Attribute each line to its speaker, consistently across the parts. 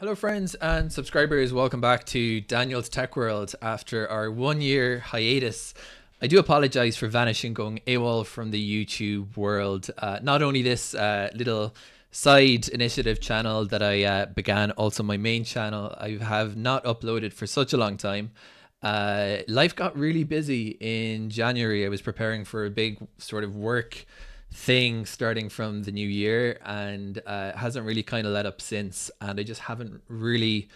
Speaker 1: Hello, friends and subscribers. Welcome back to Daniel's Tech World after our one year hiatus. I do apologize for vanishing, going AWOL from the YouTube world. Uh, not only this uh, little side initiative channel that I uh, began, also my main channel, I have not uploaded for such a long time. Uh, life got really busy in January. I was preparing for a big sort of work thing starting from the new year and uh, hasn't really kind of let up since. And I just haven't really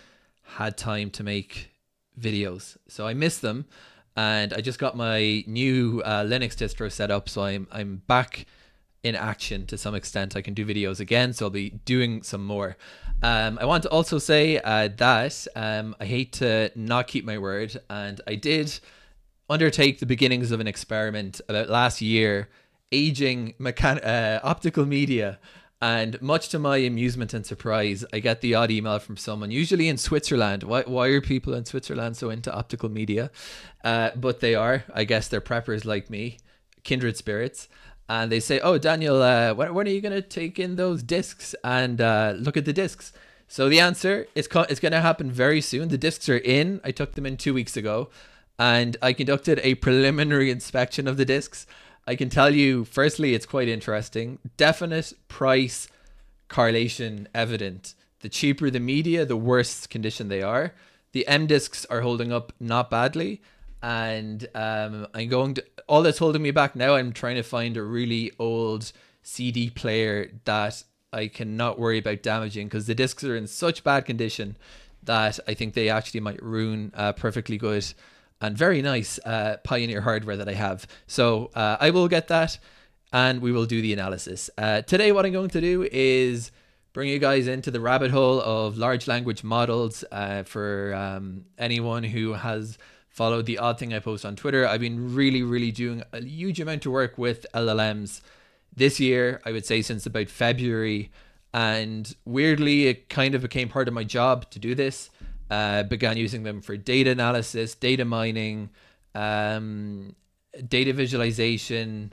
Speaker 1: had time to make videos. So I miss them. And I just got my new uh, Linux distro set up. So I'm, I'm back in action to some extent. I can do videos again. So I'll be doing some more. Um, I want to also say uh, that um, I hate to not keep my word. And I did undertake the beginnings of an experiment about last year aging mechan- uh, optical media. And much to my amusement and surprise, I get the odd email from someone, usually in Switzerland. Why, why are people in Switzerland so into optical media? Uh, but they are. I guess they're preppers like me, kindred spirits. And they say, Oh, Daniel, uh, when, when, are you going to take in those discs and uh, look at the discs? So the answer is co- it's going to happen very soon. The discs are in. I took them in two weeks ago and I conducted a preliminary inspection of the discs. I can tell you, firstly, it's quite interesting. Definite price correlation evident. The cheaper the media, the worse condition they are. The M discs are holding up not badly. And um, I'm going to, all that's holding me back now, I'm trying to find a really old CD player that I cannot worry about damaging because the discs are in such bad condition that I think they actually might ruin uh, perfectly good and very nice uh, Pioneer hardware that I have. So uh, I will get that and we will do the analysis. Uh, today, what I'm going to do is bring you guys into the rabbit hole of large language models uh, for um, anyone who has followed the odd thing I post on Twitter. I've been really, really doing a huge amount of work with LLMs this year, I would say since about February. And weirdly, it kind of became part of my job to do this uh, began using them for data analysis, data mining, um, data visualization,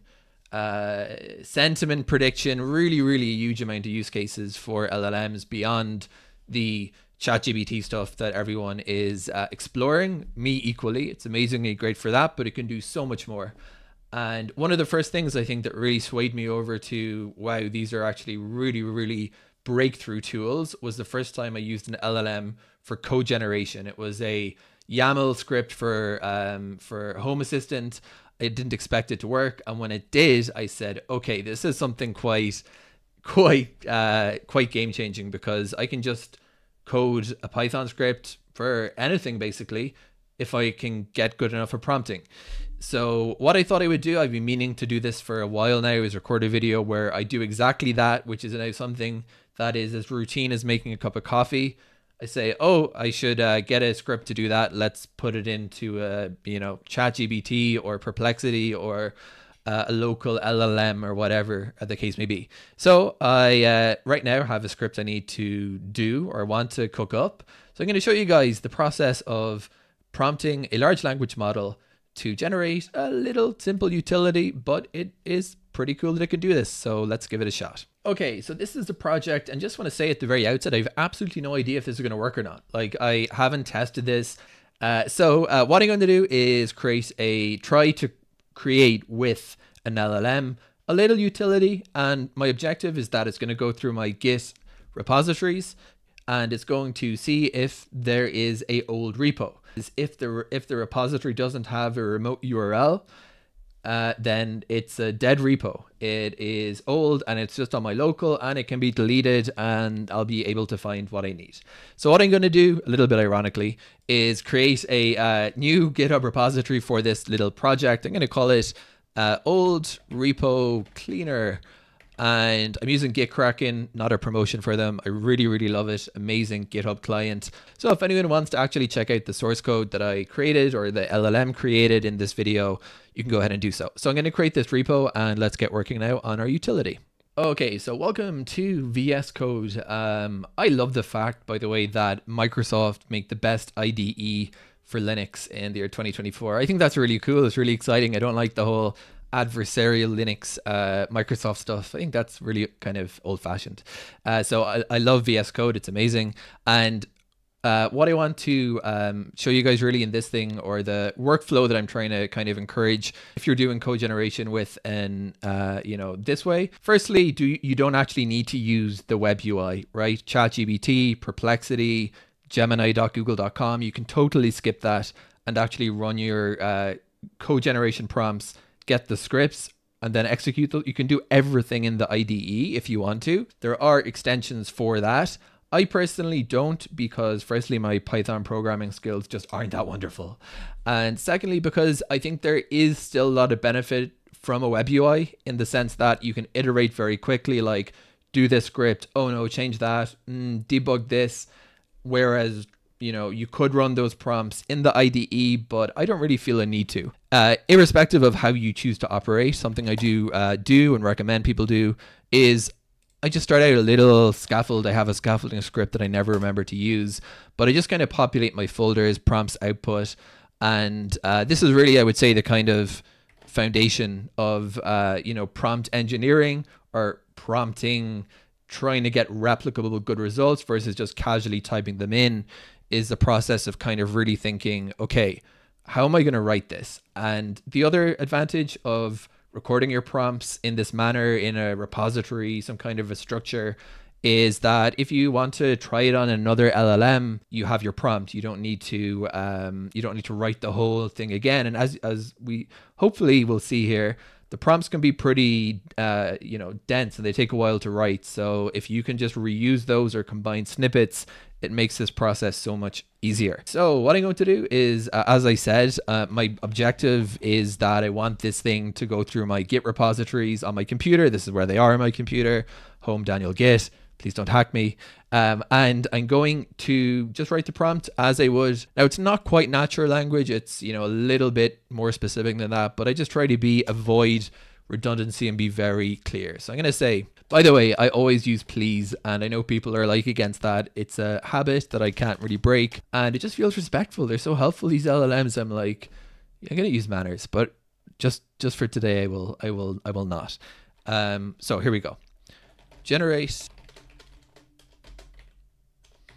Speaker 1: uh, sentiment prediction. Really, really huge amount of use cases for LLMs beyond the ChatGPT stuff that everyone is uh, exploring. Me equally, it's amazingly great for that, but it can do so much more. And one of the first things I think that really swayed me over to wow, these are actually really, really breakthrough tools was the first time I used an LLM for code generation. It was a YAML script for um, for Home Assistant. I didn't expect it to work, and when it did, I said, "Okay, this is something quite, quite, uh, quite game changing because I can just code a Python script for anything basically if I can get good enough for prompting." So what I thought I would do, I've been meaning to do this for a while now, is record a video where I do exactly that, which is now something that is as routine as making a cup of coffee. I say, oh, I should uh, get a script to do that. Let's put it into a you know ChatGPT or Perplexity or uh, a local LLM or whatever the case may be. So I uh, right now have a script I need to do or want to cook up. So I'm going to show you guys the process of prompting a large language model to generate a little simple utility, but it is pretty cool that it can do this. So let's give it a shot. Okay, so this is the project, and just want to say at the very outset, I have absolutely no idea if this is going to work or not. Like, I haven't tested this. Uh, so uh, what I'm going to do is create a try to create with an LLM a little utility, and my objective is that it's going to go through my Git repositories, and it's going to see if there is a old repo. If the if the repository doesn't have a remote URL, uh, then it's a dead repo. It is old and it's just on my local and it can be deleted and I'll be able to find what I need. So what I'm going to do, a little bit ironically, is create a uh, new GitHub repository for this little project. I'm going to call it uh, old repo cleaner and I'm using GitKraken, not a promotion for them. I really, really love it. Amazing GitHub client. So if anyone wants to actually check out the source code that I created or the LLM created in this video, you can go ahead and do so. So I'm going to create this repo and let's get working now on our utility. Okay, so welcome to VS Code. Um, I love the fact, by the way, that Microsoft make the best IDE for Linux in the year 2024. I think that's really cool. It's really exciting. I don't like the whole adversarial Linux, uh, Microsoft stuff. I think that's really kind of old fashioned. Uh, so I, I love VS Code. It's amazing. And uh, what I want to um, show you guys really in this thing or the workflow that I'm trying to kind of encourage if you're doing code generation with an uh, you know this way. Firstly, do you don't actually need to use the web UI, right? ChatGPT, Perplexity, Gemini.google.com. You can totally skip that and actually run your uh, code generation prompts, get the scripts, and then execute them. You can do everything in the IDE if you want to. There are extensions for that. I personally don't because, firstly, my Python programming skills just aren't that wonderful. And secondly, because I think there is still a lot of benefit from a web UI in the sense that you can iterate very quickly, like do this script, oh no, change that, mm, debug this. Whereas, you know, you could run those prompts in the IDE, but I don't really feel a need to. Uh, irrespective of how you choose to operate, something I do uh, do and recommend people do is I just start out a little scaffold. I have a scaffolding script that I never remember to use, but I just kind of populate my folders, prompts, output, and uh, this is really, I would say, the kind of foundation of uh, you know prompt engineering or prompting, trying to get replicable good results versus just casually typing them in. Is the process of kind of really thinking, okay, how am I going to write this? And the other advantage of recording your prompts in this manner in a repository, some kind of a structure, is that if you want to try it on another LLM, you have your prompt. You don't need to um, you don't need to write the whole thing again. And as as we hopefully will see here, the prompts can be pretty uh, you know dense and they take a while to write. So if you can just reuse those or combine snippets, it makes this process so much easier. So what I'm going to do is, uh, as I said, uh, my objective is that I want this thing to go through my Git repositories on my computer. This is where they are on my computer, home Daniel Git. Please don't hack me. Um, and I'm going to just write the prompt as I would. Now it's not quite natural language. It's, you know, a little bit more specific than that, but I just try to be avoid redundancy and be very clear. So I'm going to say, by the way, I always use please, and I know people are like against that. It's a habit that I can't really break, and it just feels respectful. They're so helpful, these LLMs. I'm like, I'm going to use manners, but just just for today, I will I will I will not. Um, so here we go. Generate.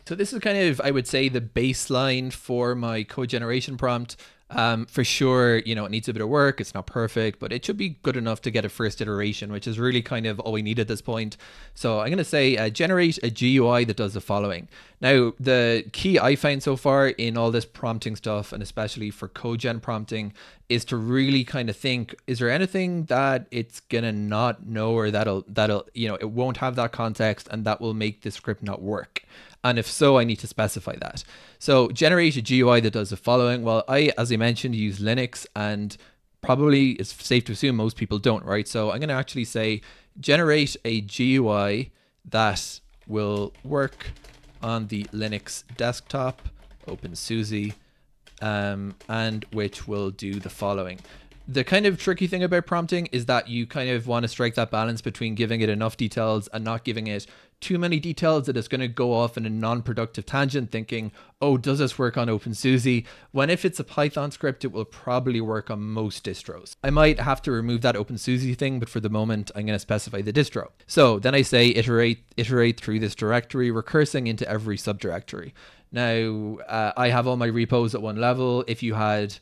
Speaker 1: So this is kind of, I would say, the baseline for my code generation prompt. Um, for sure, you know, it needs a bit of work. It's not perfect, but it should be good enough to get a first iteration, which is really kind of all we need at this point. So I'm going to say uh, generate a GUI that does the following. Now, the key I find so far in all this prompting stuff, and especially for code gen prompting, is to really kind of think: Is there anything that it's gonna not know, or that'll that'll you know it won't have that context, and that will make the script not work? And if so, I need to specify that. So generate a GUI that does the following. Well, I, as I mentioned, use Linux and probably it's safe to assume most people don't, right? So I'm going to actually say generate a GUI that will work on the Linux desktop, open OpenSUSE, um, and which will do the following. The kind of tricky thing about prompting is that you kind of want to strike that balance between giving it enough details and not giving it too many details that it's going to go off in a non-productive tangent thinking oh does this work on OpenSUSE? When if it's a Python script it will probably work on most distros. I might have to remove that OpenSUSE thing but for the moment I'm going to specify the distro. So then I say iterate iterate through this directory recursing into every subdirectory. Now uh, I have all my repos at one level. If you had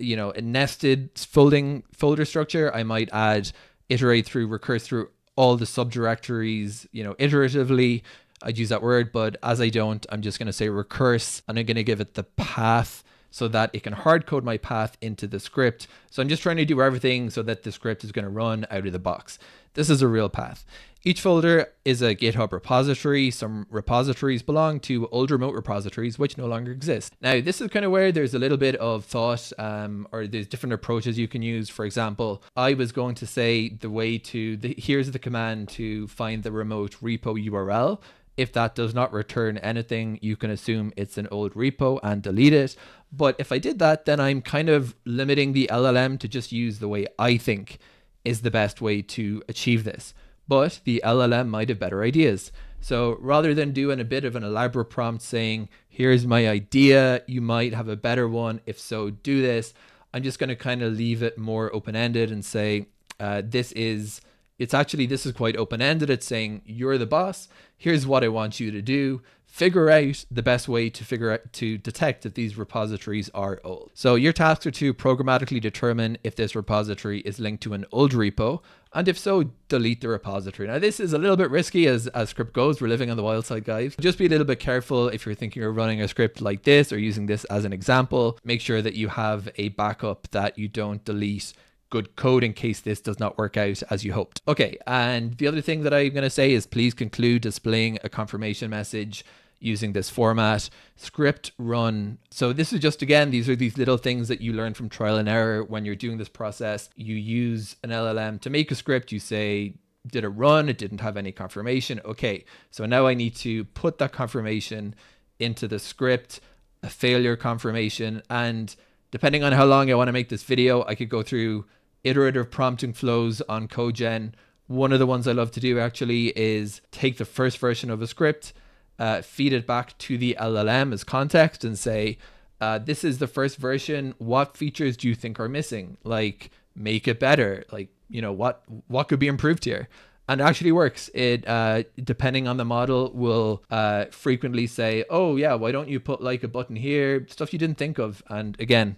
Speaker 1: you know, a nested folding folder structure, I might add iterate through, recurse through all the subdirectories, you know, iteratively. I'd use that word, but as I don't, I'm just going to say recurse and I'm going to give it the path so that it can hard code my path into the script. So I'm just trying to do everything so that the script is going to run out of the box. This is a real path. Each folder is a GitHub repository. Some repositories belong to old remote repositories, which no longer exist. Now, this is kind of where there's a little bit of thought, um, or there's different approaches you can use. For example, I was going to say the way to the here's the command to find the remote repo URL. If that does not return anything, you can assume it's an old repo and delete it. But if I did that, then I'm kind of limiting the LLM to just use the way I think is the best way to achieve this but the LLM might have better ideas. So rather than doing a bit of an elaborate prompt saying, here's my idea, you might have a better one. If so, do this. I'm just going to kind of leave it more open ended and say, uh, this is, it's actually, this is quite open ended. It's saying, you're the boss. Here's what I want you to do figure out the best way to figure out to detect if these repositories are old. So your tasks are to programmatically determine if this repository is linked to an old repo, and if so, delete the repository. Now this is a little bit risky as, as script goes. We're living on the wild side, guys. Just be a little bit careful if you're thinking of running a script like this or using this as an example. Make sure that you have a backup that you don't delete good code in case this does not work out as you hoped. Okay, and the other thing that I'm going to say is please conclude displaying a confirmation message using this format. Script run. So this is just again, these are these little things that you learn from trial and error when you're doing this process. You use an LLM to make a script. You say, did it run? It didn't have any confirmation. Okay, so now I need to put that confirmation into the script, a failure confirmation, and depending on how long I want to make this video, I could go through iterative prompting flows on CodeGen. One of the ones I love to do actually is take the first version of a script, uh, feed it back to the LLM as context and say, uh, this is the first version. What features do you think are missing? Like, make it better. Like, you know, what what could be improved here? And actually works. It uh, depending on the model will uh, frequently say, "Oh yeah, why don't you put like a button here?" Stuff you didn't think of. And again,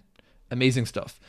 Speaker 1: amazing stuff.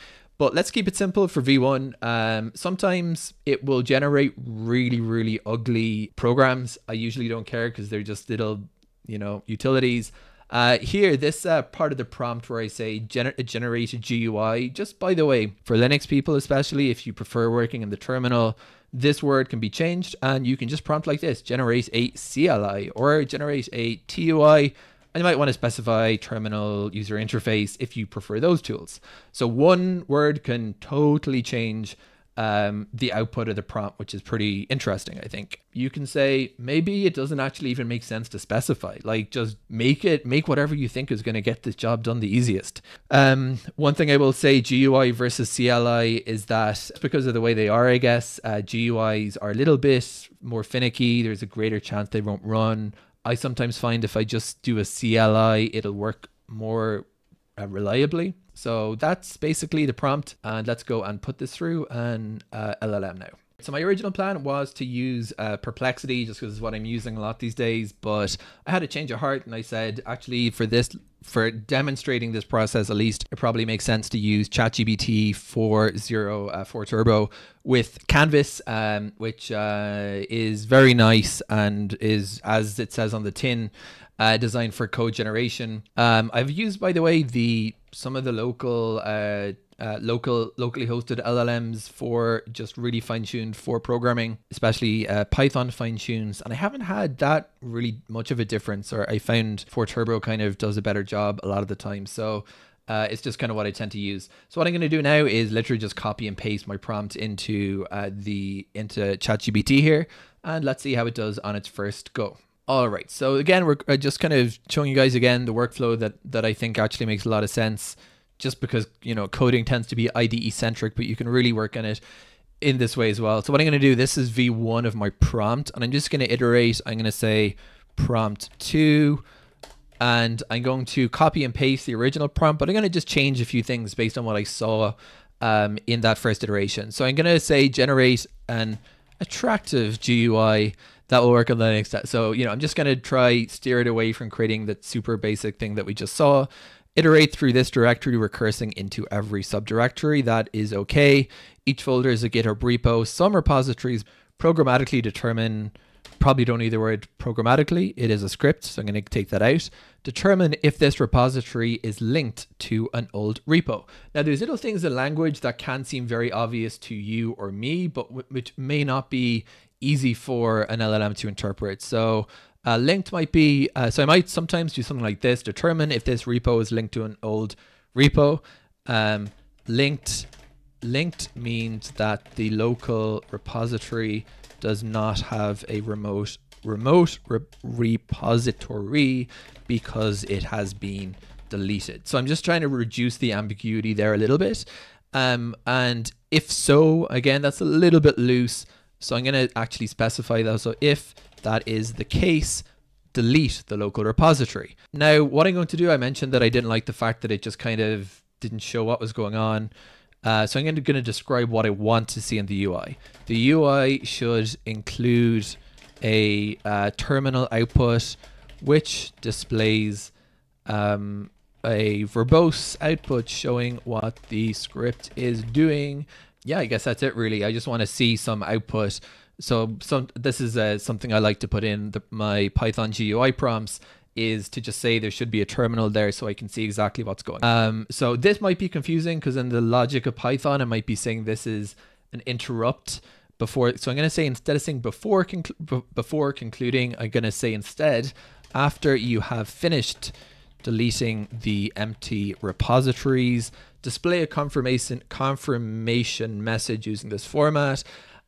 Speaker 1: But let's keep it simple for V1. Um, sometimes it will generate really, really ugly programs. I usually don't care because they're just little, you know, utilities. Uh, here, this uh, part of the prompt where I say gener- generate a GUI, just by the way, for Linux people, especially if you prefer working in the terminal, this word can be changed and you can just prompt like this generate a CLI or generate a TUI and you might want to specify terminal user interface if you prefer those tools. So one word can totally change um, the output of the prompt, which is pretty interesting, I think. You can say maybe it doesn't actually even make sense to specify. Like just make it, make whatever you think is going to get this job done the easiest. Um, one thing I will say GUI versus CLI is that because of the way they are, I guess, uh, GUIs are a little bit more finicky. There's a greater chance they won't run I sometimes find if I just do a CLI, it'll work more uh, reliably. So that's basically the prompt. And let's go and put this through an uh, LLM now. So my original plan was to use uh, Perplexity just because it's what I'm using a lot these days. But I had a change of heart and I said, actually, for this, for demonstrating this process, at least, it probably makes sense to use ChatGPT 4o uh, 4 Turbo with Canvas, um, which uh, is very nice and is, as it says on the tin, uh, designed for code generation. Um, I've used, by the way, the some of the local uh, uh, local locally hosted LLMs for just really fine tuned for programming, especially uh, Python fine tunes. And I haven't had that really much of a difference, or I found 4 Turbo kind of does a better job a lot of the time. So uh, it's just kind of what I tend to use. So what I'm going to do now is literally just copy and paste my prompt into uh, the into ChatGPT here, and let's see how it does on its first go. All right. So again, we're uh, just kind of showing you guys again the workflow that that I think actually makes a lot of sense just because you know coding tends to be IDE centric, but you can really work on it in this way as well. So what I'm going to do, this is V1 of my prompt, and I'm just going to iterate. I'm going to say prompt two, and I'm going to copy and paste the original prompt, but I'm going to just change a few things based on what I saw um, in that first iteration. So I'm going to say generate an attractive GUI that will work on the next. So you know, I'm just going to try steer it away from creating that super basic thing that we just saw iterate through this directory recursing into every subdirectory. That is okay. Each folder is a GitHub repo. Some repositories programmatically determine, probably don't need the word programmatically, it is a script, so I'm going to take that out. Determine if this repository is linked to an old repo. Now there's little things in language that can seem very obvious to you or me, but which may not be easy for an LLM to interpret. So uh, linked might be, uh, so I might sometimes do something like this, determine if this repo is linked to an old repo. Um, linked, linked means that the local repository does not have a remote remote re repository because it has been deleted. So I'm just trying to reduce the ambiguity there a little bit. Um, and if so, again, that's a little bit loose. So I'm going to actually specify that. So if that is the case, delete the local repository. Now, what I'm going to do, I mentioned that I didn't like the fact that it just kind of didn't show what was going on. Uh, so I'm going to describe what I want to see in the UI. The UI should include a uh, terminal output which displays um, a verbose output showing what the script is doing. Yeah, I guess that's it really. I just want to see some output. So some this is uh, something I like to put in the, my Python GUI prompts is to just say there should be a terminal there so I can see exactly what's going on. Um, so this might be confusing because in the logic of Python, I might be saying this is an interrupt before. So I'm going to say instead of saying before, conclu before concluding, I'm going to say instead after you have finished deleting the empty repositories, display a confirmation confirmation message using this format.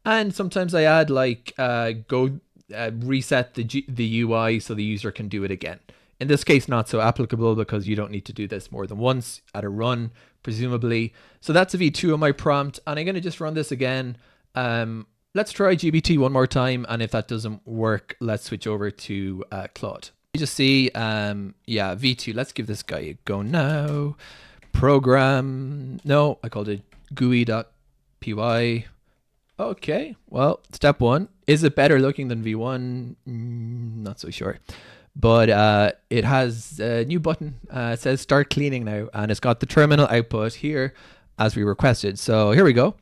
Speaker 1: And sometimes I add like uh, go uh, reset the G the UI so the user can do it again. In this case, not so applicable because you don't need to do this more than once at a run, presumably. So that's a V2 on my prompt, and I'm going to just run this again. Um, let's try GPT one more time, and if that doesn't work, let's switch over to uh, Claude. You just see, um, yeah, V2. Let's give this guy a go now. Program. No, I called it GUI.py. Okay, well, step one. Is it better looking than V1? Mm, not so sure. But uh, it has a new button. Uh, it says start cleaning now, and it's got the terminal output here as we requested. So here we go.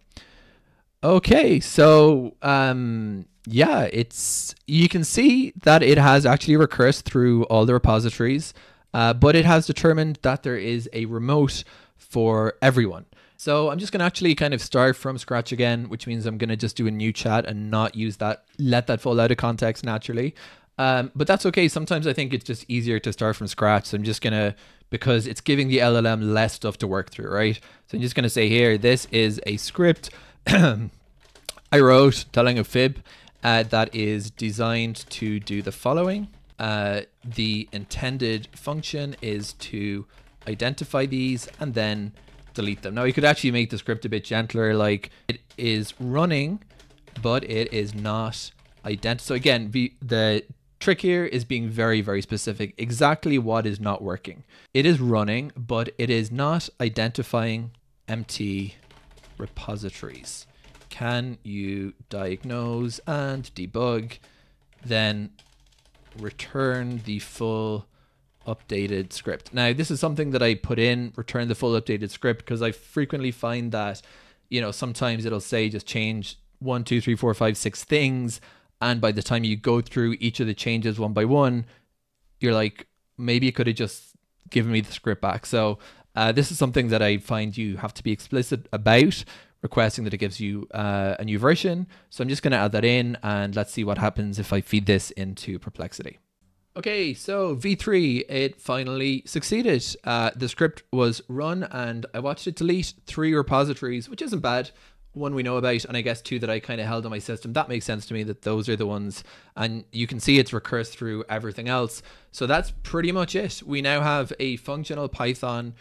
Speaker 1: Okay, so um, yeah, it's you can see that it has actually recursed through all the repositories, uh, but it has determined that there is a remote for everyone. So I'm just going to actually kind of start from scratch again, which means I'm going to just do a new chat and not use that, let that fall out of context naturally. Um, but that's okay. Sometimes I think it's just easier to start from scratch. So I'm just going to, because it's giving the LLM less stuff to work through, right? So I'm just going to say here, this is a script I wrote telling a fib uh, that is designed to do the following. Uh, the intended function is to identify these and then delete them. Now you could actually make the script a bit gentler, like it is running, but it is not ident. So again, the, the trick here is being very, very specific. Exactly what is not working. It is running, but it is not identifying empty repositories. Can you diagnose and debug, then return the full updated script. Now, this is something that I put in, return the full updated script, because I frequently find that, you know, sometimes it'll say just change one, two, three, four, five, six things. And by the time you go through each of the changes one by one, you're like, maybe it could have just given me the script back. So uh, this is something that I find you have to be explicit about requesting that it gives you uh, a new version. So I'm just going to add that in and let's see what happens if I feed this into Perplexity. Okay, so V3, it finally succeeded. Uh, the script was run and I watched it delete three repositories, which isn't bad. One we know about, and I guess two that I kind of held on my system. That makes sense to me that those are the ones. And you can see it's recursed through everything else. So that's pretty much it. We now have a functional Python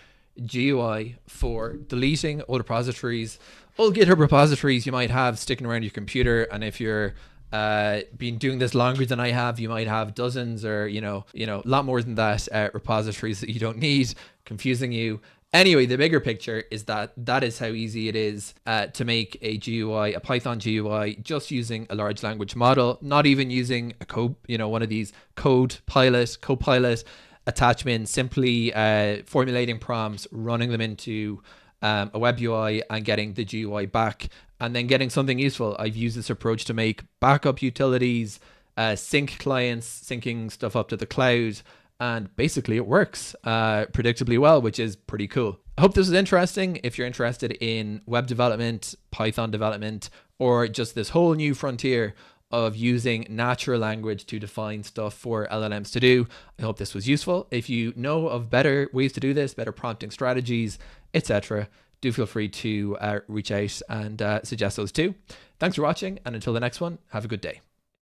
Speaker 1: GUI for deleting old repositories, old GitHub repositories you might have sticking around your computer. And if you're uh, been doing this longer than I have, you might have dozens or you know, you know, a lot more than that uh, repositories that you don't need, confusing you. Anyway, the bigger picture is that that is how easy it is uh, to make a GUI, a Python GUI, just using a large language model, not even using a code, you know, one of these code pilot, copilot attachments, simply uh, formulating prompts, running them into um, a web UI and getting the GUI back and then getting something useful. I've used this approach to make backup utilities, uh, sync clients, syncing stuff up to the cloud, and basically it works uh, predictably well, which is pretty cool. I hope this is interesting. If you're interested in web development, Python development, or just this whole new frontier of using natural language to define stuff for LLMs to do. I hope this was useful. If you know of better ways to do this, better prompting strategies, etc., do feel free to uh, reach out and uh, suggest those too. Thanks for watching, and until the next one, have a good day.